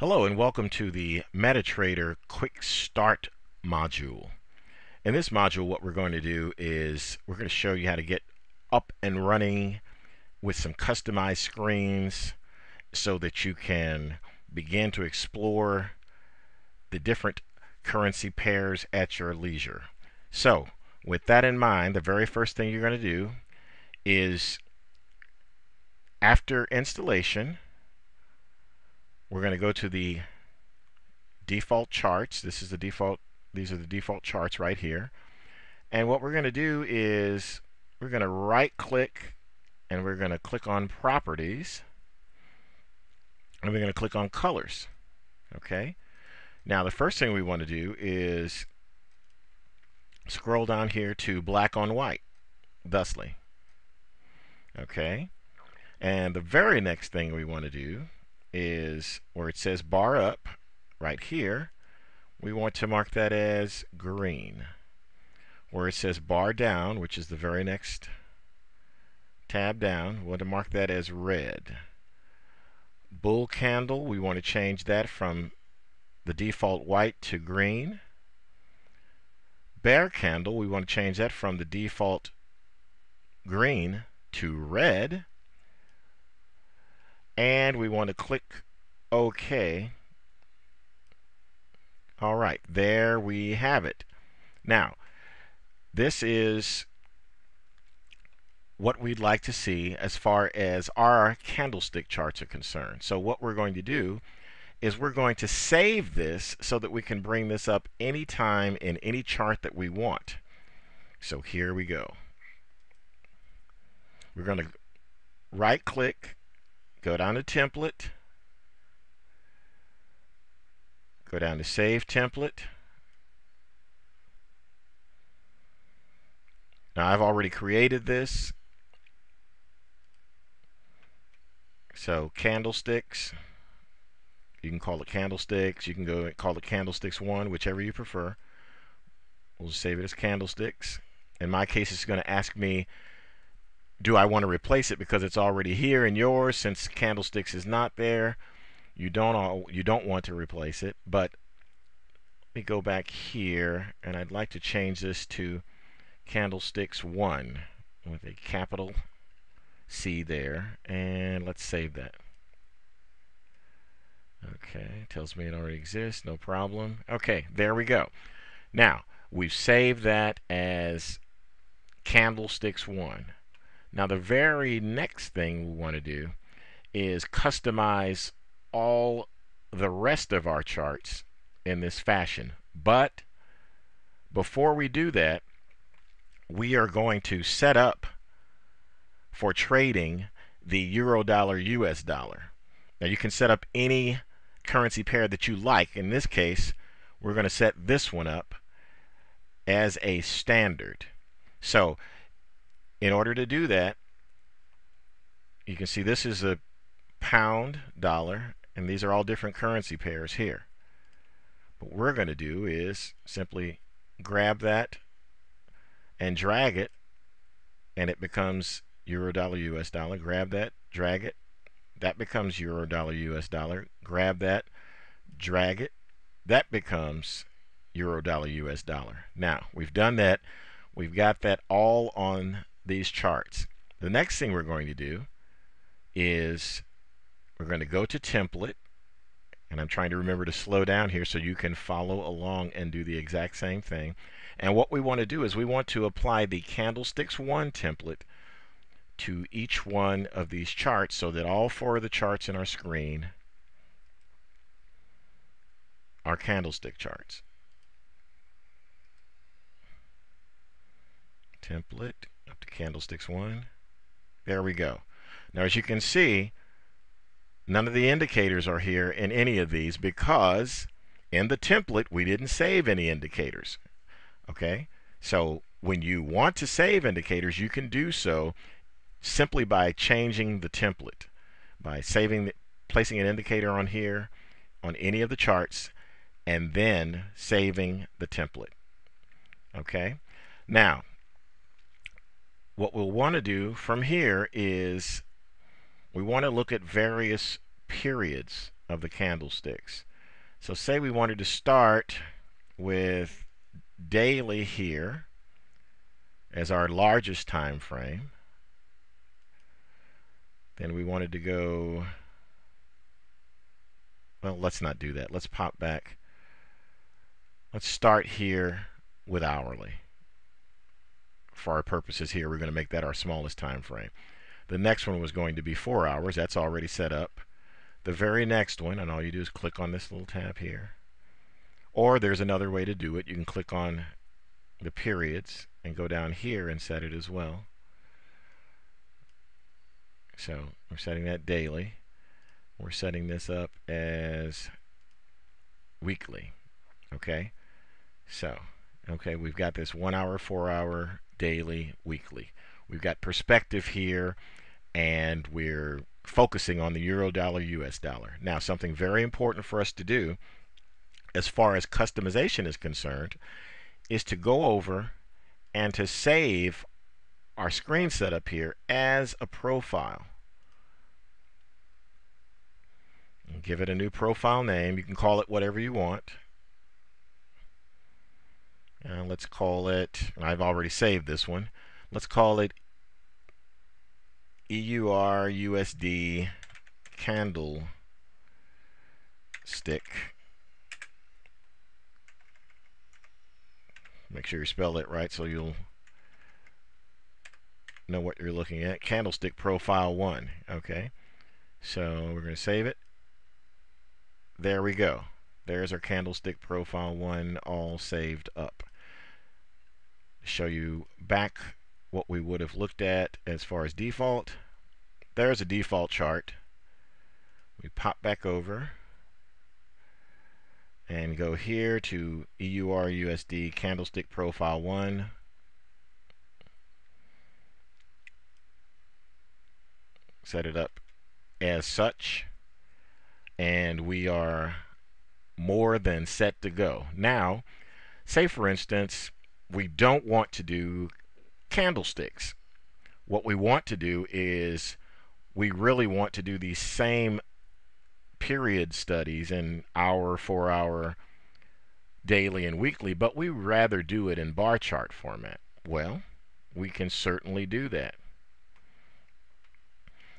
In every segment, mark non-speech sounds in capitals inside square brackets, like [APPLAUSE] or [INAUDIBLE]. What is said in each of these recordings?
Hello and welcome to the MetaTrader Quick Start module. In this module what we're going to do is we're going to show you how to get up and running with some customized screens so that you can begin to explore the different currency pairs at your leisure. So with that in mind the very first thing you're going to do is after installation we're going to go to the default charts. This is the default, these are the default charts right here. And what we're going to do is we're going to right click and we're going to click on properties and we're going to click on colors. Okay. Now the first thing we want to do is scroll down here to black on white, thusly. Okay. And the very next thing we want to do is where it says bar up right here we want to mark that as green. Where it says bar down which is the very next tab down we want to mark that as red. Bull candle we want to change that from the default white to green. Bear candle we want to change that from the default green to red and we want to click OK. All right, there we have it. Now, this is what we'd like to see as far as our candlestick charts are concerned. So what we're going to do is we're going to save this so that we can bring this up anytime in any chart that we want. So here we go. We're going to right click go down to template, go down to save template. Now I've already created this. So candlesticks, you can call it candlesticks, you can go and call it candlesticks 1, whichever you prefer. We'll save it as candlesticks. In my case, it's going to ask me do I want to replace it because it's already here in yours since candlesticks is not there? You don't all, you don't want to replace it but let me go back here and I'd like to change this to candlesticks 1 with a capital C there and let's save that. Okay tells me it already exists no problem. Okay there we go. Now we've saved that as candlesticks 1 now the very next thing we want to do is customize all the rest of our charts in this fashion. But before we do that, we are going to set up for trading the euro dollar US dollar. Now you can set up any currency pair that you like. In this case, we're going to set this one up as a standard. So in order to do that, you can see this is a pound, dollar, and these are all different currency pairs here. What we're going to do is simply grab that and drag it, and it becomes euro dollar US dollar. Grab that, drag it, that becomes euro dollar US dollar. Grab that, drag it, that becomes euro dollar US dollar. Now, we've done that. We've got that all on these charts. The next thing we're going to do is we're going to go to template and I'm trying to remember to slow down here so you can follow along and do the exact same thing. And what we want to do is we want to apply the candlesticks 1 template to each one of these charts so that all four of the charts in our screen are candlestick charts. Template to candlesticks 1. There we go. Now as you can see, none of the indicators are here in any of these because in the template we didn't save any indicators. Okay? So when you want to save indicators, you can do so simply by changing the template. By saving the, placing an indicator on here on any of the charts and then saving the template. Okay? Now, what we'll want to do from here is we want to look at various periods of the candlesticks. So say we wanted to start with daily here as our largest time frame. Then we wanted to go, well, let's not do that. Let's pop back. Let's start here with hourly. For our purposes here, we're going to make that our smallest time frame. The next one was going to be four hours. That's already set up. The very next one, and all you do is click on this little tab here. Or there's another way to do it. You can click on the periods and go down here and set it as well. So we're setting that daily. We're setting this up as weekly. Okay? So, okay, we've got this one hour, four hour, daily, weekly. We've got perspective here, and we're focusing on the euro dollar, US dollar. Now, something very important for us to do as far as customization is concerned is to go over and to save our screen setup here as a profile. Give it a new profile name. You can call it whatever you want. Uh, let's call it, I've already saved this one. Let's call it EUR USD candle stick. Make sure you spell it right so you'll know what you're looking at. Candlestick profile 1. Okay. So we're going to save it. There we go. There's our candlestick profile 1 all saved up. Show you back what we would have looked at as far as default. There's a default chart. We pop back over and go here to EUR USD candlestick profile 1 set it up as such and we are more than set to go now say for instance we don't want to do candlesticks what we want to do is we really want to do these same period studies in hour, four hour, daily, and weekly, but we rather do it in bar chart format. Well, we can certainly do that.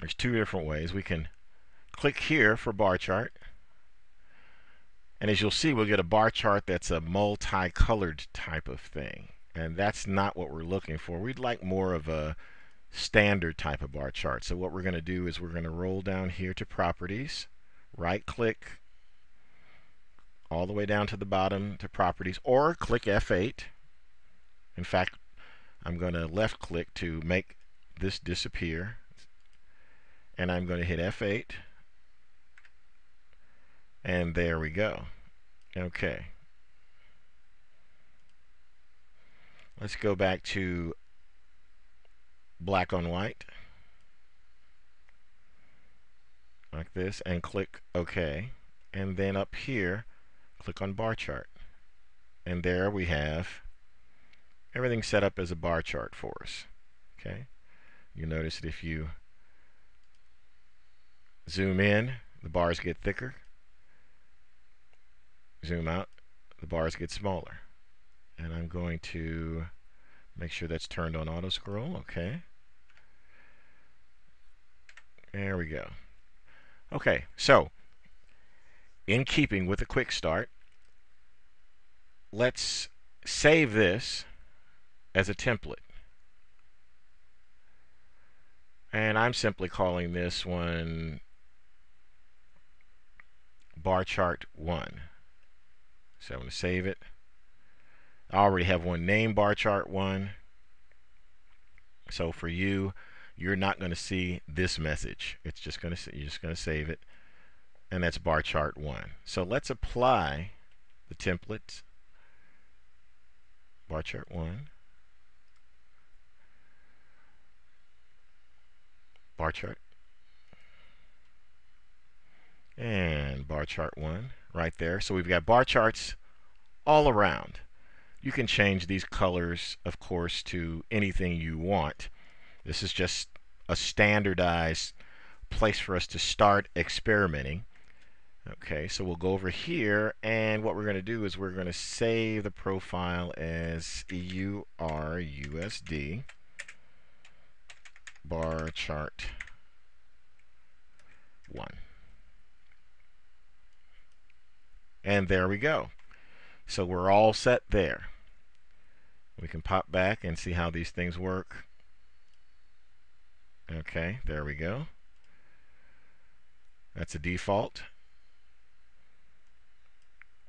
There's two different ways. We can click here for bar chart. And as you'll see, we'll get a bar chart that's a multicolored type of thing. And that's not what we're looking for. We'd like more of a standard type of bar chart. So what we're going to do is we're going to roll down here to properties right click all the way down to the bottom to properties or click F8 in fact I'm going to left click to make this disappear and I'm going to hit F8 and there we go. Okay. Let's go back to black on white. Like this and click OK. And then up here click on bar chart. And there we have everything set up as a bar chart for us. Okay. You notice that if you zoom in the bars get thicker zoom out the bars get smaller and I'm going to make sure that's turned on auto scroll okay there we go Okay, so in keeping with a quick start, let's save this as a template. And I'm simply calling this one bar chart 1. So I'm going to save it. I already have one name bar chart 1. So for you, you're not going to see this message. It's just going to you're just going to save it, and that's bar chart one. So let's apply the template. Bar chart one. Bar chart. And bar chart one right there. So we've got bar charts all around. You can change these colors, of course, to anything you want. This is just a standardized place for us to start experimenting. Okay, so we'll go over here, and what we're going to do is we're going to save the profile as EURUSD bar chart 1. And there we go. So we're all set there. We can pop back and see how these things work. Okay, there we go. That's a default.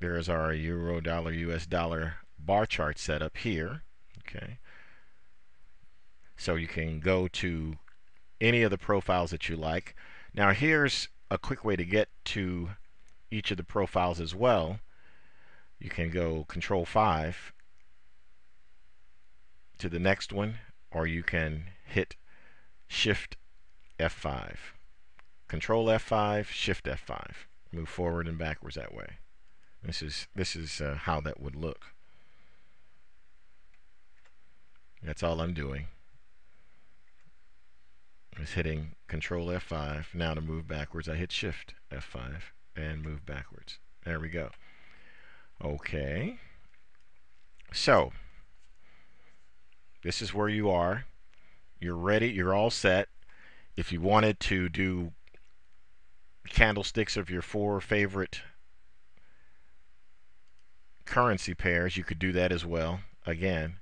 There is our euro dollar US dollar bar chart set up here. Okay. So you can go to any of the profiles that you like. Now here's a quick way to get to each of the profiles as well. You can go control 5 to the next one or you can hit shift F5 control F5 shift F5 move forward and backwards that way. This is this is uh, how that would look. That's all I'm doing. Is hitting control F5 now to move backwards I hit shift F5 and move backwards there we go okay so this is where you are. You're ready. You're all set. If you wanted to do candlesticks of your four favorite currency pairs, you could do that as well. Again,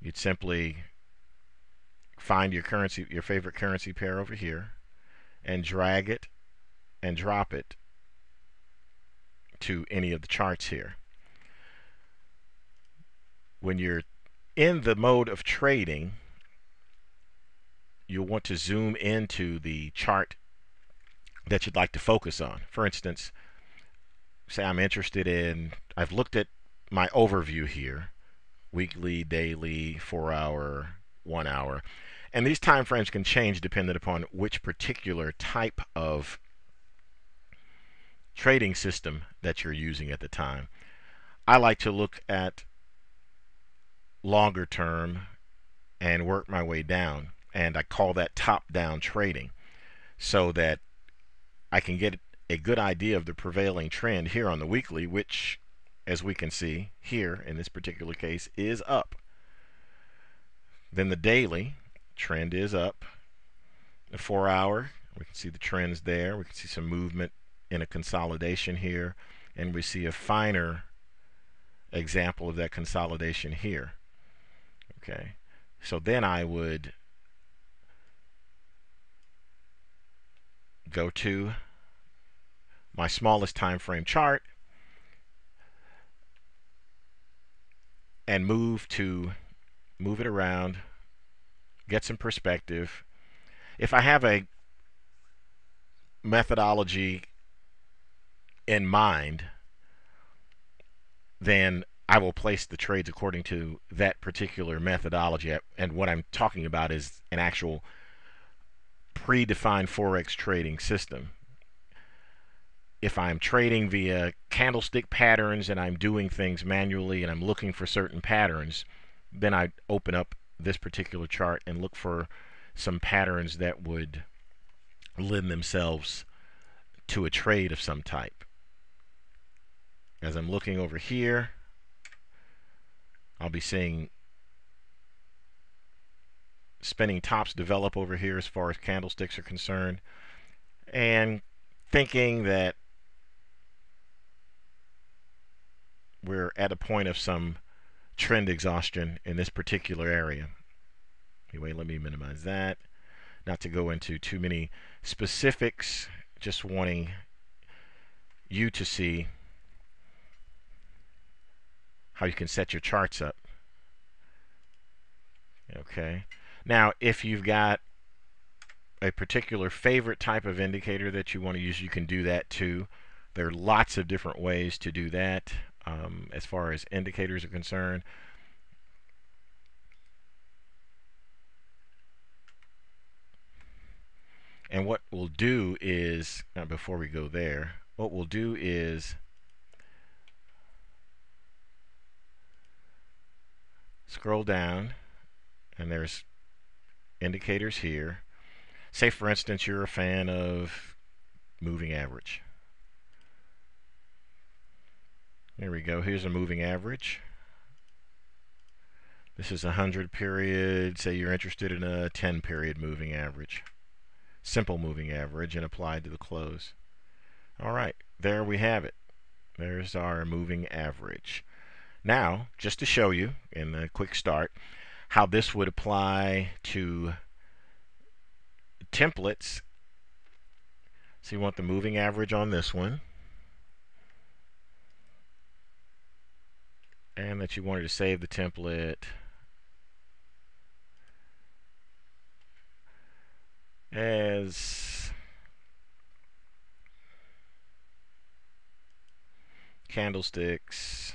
you'd simply find your currency, your favorite currency pair over here, and drag it and drop it to any of the charts here. When you're in the mode of trading, you'll want to zoom into the chart that you'd like to focus on. For instance, say I'm interested in, I've looked at my overview here, weekly, daily, four hour, one hour. And these time frames can change depending upon which particular type of trading system that you're using at the time. I like to look at longer term and work my way down. And I call that top down trading so that I can get a good idea of the prevailing trend here on the weekly, which, as we can see here in this particular case, is up. Then the daily trend is up. The four hour, we can see the trends there. We can see some movement in a consolidation here. And we see a finer example of that consolidation here. Okay, so then I would go to my smallest time frame chart and move to move it around, get some perspective. If I have a methodology in mind, then I will place the trades according to that particular methodology. And what I'm talking about is an actual predefined Forex trading system. If I'm trading via candlestick patterns and I'm doing things manually and I'm looking for certain patterns, then I open up this particular chart and look for some patterns that would lend themselves to a trade of some type. As I'm looking over here, I'll be seeing spinning tops develop over here as far as candlesticks are concerned and thinking that we're at a point of some trend exhaustion in this particular area. Anyway, let me minimize that. Not to go into too many specifics, just wanting you to see how you can set your charts up. Okay. Now, if you've got a particular favorite type of indicator that you want to use, you can do that too. There are lots of different ways to do that um, as far as indicators are concerned. And what we'll do is, before we go there, what we'll do is scroll down and there's indicators here say for instance you're a fan of moving average There we go. Here's a moving average. This is a 100 period. Say you're interested in a 10 period moving average. Simple moving average and applied to the close. All right, there we have it. There's our moving average. Now, just to show you in a quick start how this would apply to templates. So you want the moving average on this one. And that you wanted to save the template as candlesticks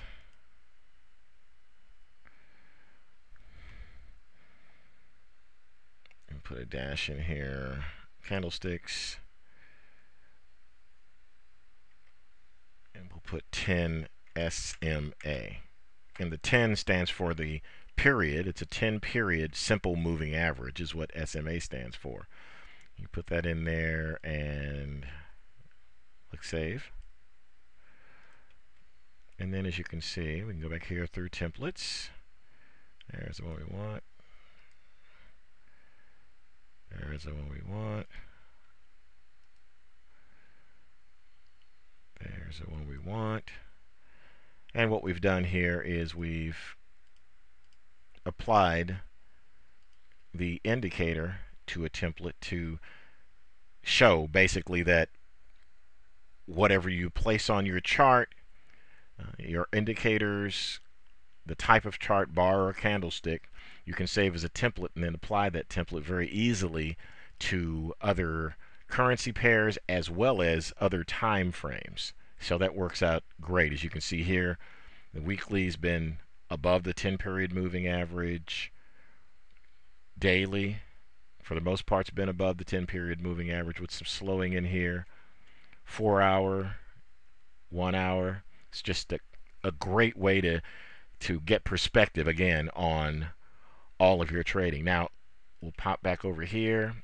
and put a dash in here candlesticks and we'll put 10 SMA and the 10 stands for the period it's a 10 period simple moving average is what SMA stands for you put that in there and click save. And then as you can see, we can go back here through templates. There's the one we want. There's the one we want. There's the one we want. And what we've done here is we've applied the indicator to a template to show basically that whatever you place on your chart, uh, your indicators, the type of chart, bar or candlestick, you can save as a template and then apply that template very easily to other currency pairs as well as other time frames. So that works out great. As you can see here, the weekly's been above the 10 period moving average. Daily for the most part, it's been above the 10 period moving average with some slowing in here. Four hour, one hour. It's just a, a great way to to get perspective again on all of your trading. Now, we'll pop back over here.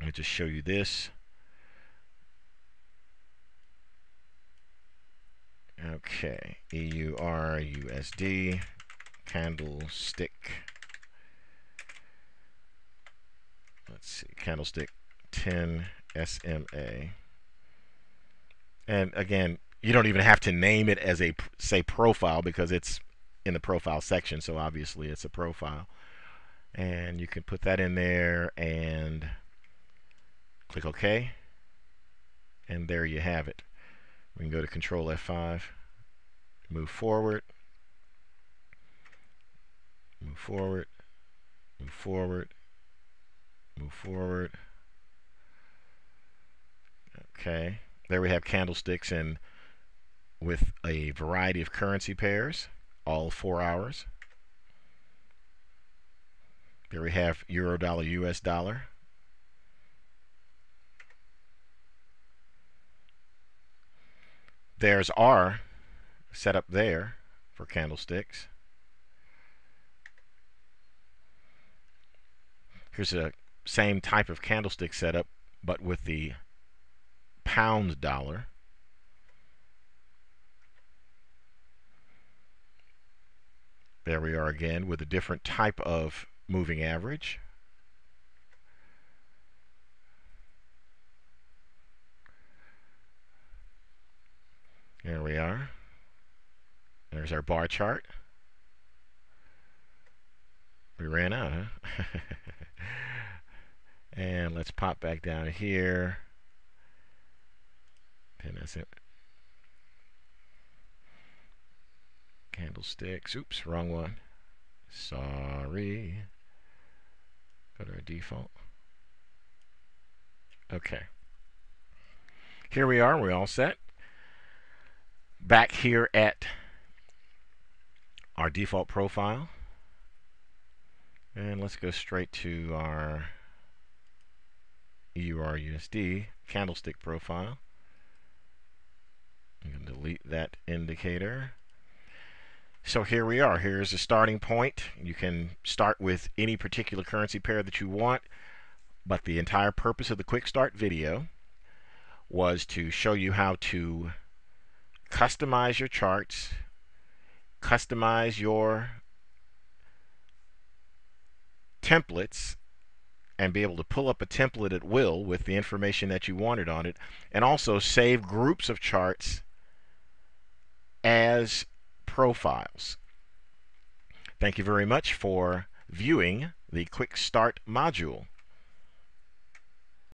Let me just show you this. Okay, EUR USD candlestick let's see, candlestick 10 SMA. And again, you don't even have to name it as a say profile because it's in the profile section, so obviously it's a profile. And you can put that in there and click OK. And there you have it. We can go to Control F5, move forward, move forward, move forward, Move forward. Okay. There we have candlesticks and with a variety of currency pairs, all four hours. There we have euro dollar, US dollar. There's R set up there for candlesticks. Here's a same type of candlestick setup, but with the pound dollar. There we are again with a different type of moving average. There we are. There's our bar chart. We ran out, huh? [LAUGHS] And let's pop back down here. And that's it. Candlesticks. Oops, wrong one. Sorry. Go to our default. Okay. Here we are. We're all set. Back here at our default profile. And let's go straight to our EURUSD candlestick profile. I'm going to delete that indicator. So here we are. Here's a starting point. You can start with any particular currency pair that you want, but the entire purpose of the quick start video was to show you how to customize your charts, customize your templates, and be able to pull up a template at will with the information that you wanted on it, and also save groups of charts as profiles. Thank you very much for viewing the Quick Start module.